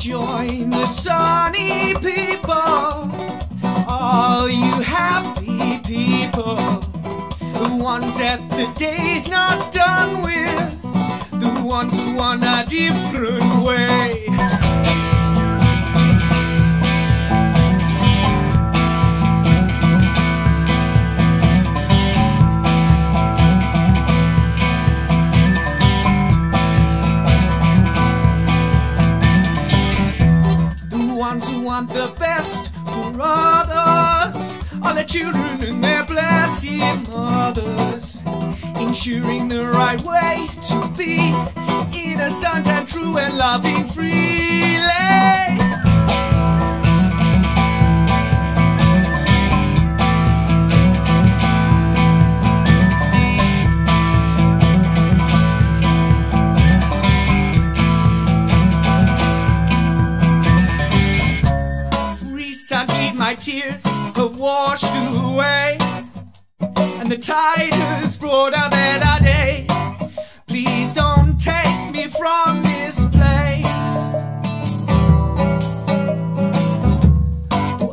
join the sunny people, all you happy people, the ones that the day's not done with, the ones who want a different way. Want the best for others all the children and their blessed mothers, ensuring the right way to be innocent and true and loving freely. My tears have washed away And the tide has brought a better day. Please don't take me from this place.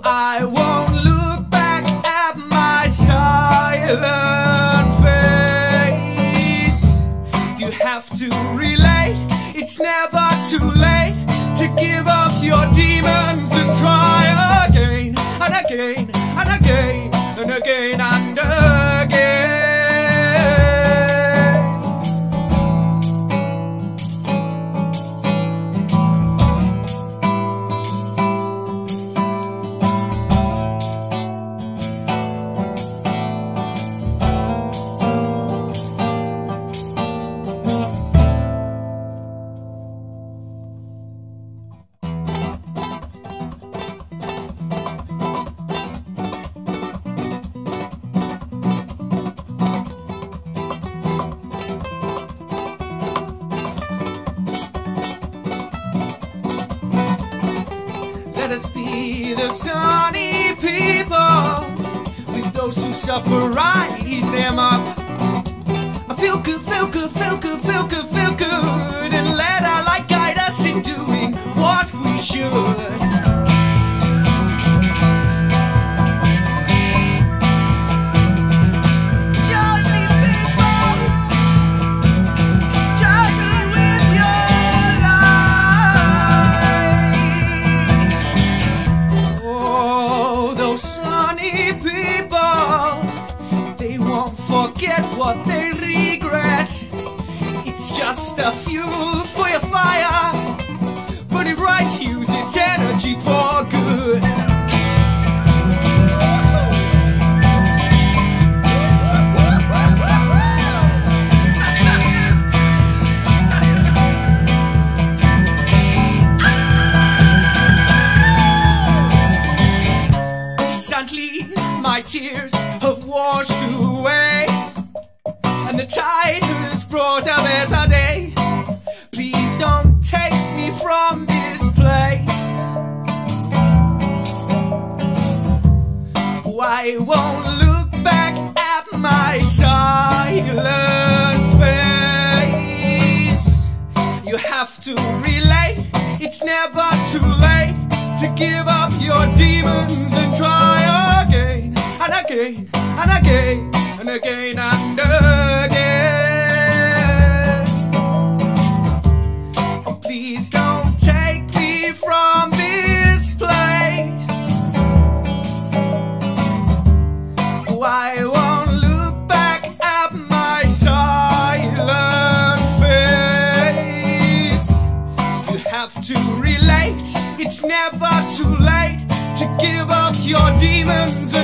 I won't look back at my silent face. You have to relate, it's never too late us be the sunny people. With those who suffer, rise them up. I feel good, feel good, feel good, feel good, feel good. What they regret. It's just a fuel for your fire. but it right, use its energy for good. Suddenly, my tears and the tide has brought a better day. Please don't take me from this place. I won't look back at my silent face. You have to relate, it's never too late to give up your demons and try again and again and again and again and again. Never too late to give up your demons